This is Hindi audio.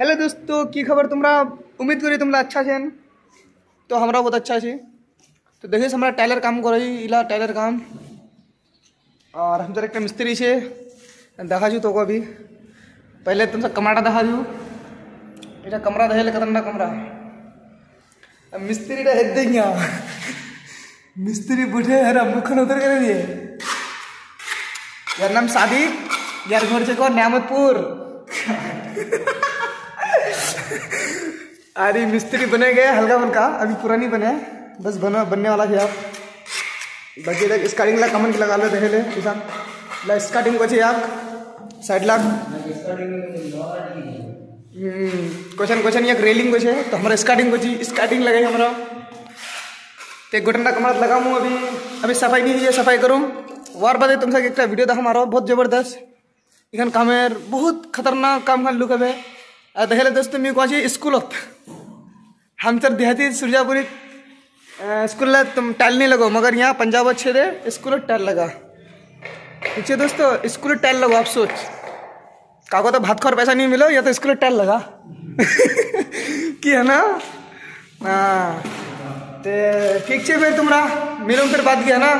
हेलो दोस्तों, की खबर तुम्हारा उम्मीद करी तुम्हारा अच्छा, तो अच्छा छे तो हमारा बहुत अच्छा है तो देखिए हमारा टाइलर काम कर इला टाइलर काम। और हम जरा एक मिस्त्री से देखा छू तो को अभी। पहले तुमसे कमरा देखा छू इटा कमरा दहे कतना कमरा। मिस्त्री हेदे यहाँ मिस्त्री बुढ़े हरा मुखन उतर कर दिए। यार नाम सादिक, यार घर से न्यामतपुर। अरे मिस्त्री बने गए, हल्का फुल्का। अभी पूरा नहीं बने, बस बना, बनने वाला है आप बाकी तक स्टार्टिंग ला कमेंट लगा लो, देखे किसान ला स्टार्टिंग को आप? साइड लाख? क्वेश्चन क्वेश्चन एक रेलिंग को तो हमारा स्टार्टिंग को स्टार्टिंग लगाई हमारा। तो गोटन कमरा लगाऊँ अभी। अभी सफ़ाई नहीं है, सफ़ाई करूँ। वार बाद तुम सब एक वीडियो देखा मारो बहुत ज़बरदस्त। इखान कामेर बहुत खतरनाक काम खान लुक है देखे दोस्तों, मैं कौन स्कूल हम सर देहाती सुरजापुरी स्कूल तुम टाइल नहीं लगो, मगर यहाँ पंजाब अच्छे दे स्कूल टाइल लगा। पीछे दोस्तों स्कूल टाइल लगो, आप सोच। काको तो भात खौर पैसा नहीं मिलो, या तो स्कूल टाइल लगा। कि है ना? हाँ। तो ठीक है फिर तुम्हारा मिलो फिर बात किया ना?